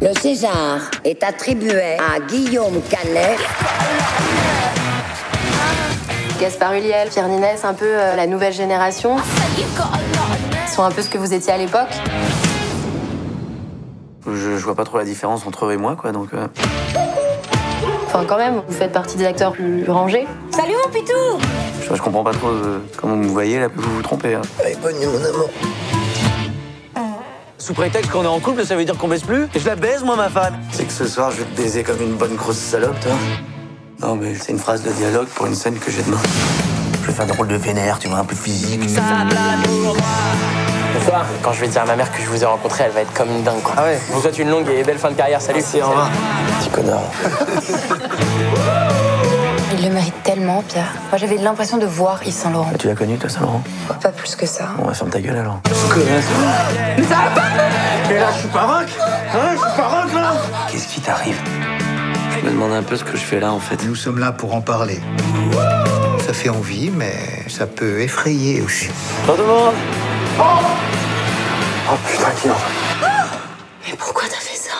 Le César est attribué à Guillaume Canet. Gaspard Ulliel, Pierre Ninès, un peu euh, la nouvelle génération. Ils sont un peu ce que vous étiez à l'époque. Je, je vois pas trop la différence entre eux et moi, quoi, donc... euh, Enfin, quand même, vous faites partie des acteurs plus rangés. Salut mon pitou je, je comprends pas trop euh, comment vous me voyez, là, vous vous trompez. hein. Allez, bonne nuit, mon amour. Sous prétexte qu'on est en couple, ça veut dire qu'on baisse plus Et je la baise, moi, ma femme C'est que ce soir, je vais te baiser comme une bonne grosse salope, toi. Non, mais c'est une phrase de dialogue pour une scène que j'ai demain. Je vais faire un rôle de vénère, tu vois, un peu physique. Ce soir, quand je vais dire à ma mère que je vous ai rencontré, elle va être comme une dingue, quoi. Ah ouais Je vous souhaite une longue et belle fin de carrière. Salut. Merci, au revoir. Petit connard. Il le mérite tellement, Pierre. Moi, j'avais l'impression de voir Yves Saint Laurent. Ah, tu l'as connu, toi, Saint-Laurent Pas plus que ça. Bon, bah, ferme ta gueule, alors. Qu'est-ce qui t'arrive Je me demande un peu ce que je fais là, en fait. Nous sommes là pour en parler. Ça fait envie, mais ça peut effrayer aussi. Tout le monde Oh putain, qui Mais pourquoi t'as fait ça?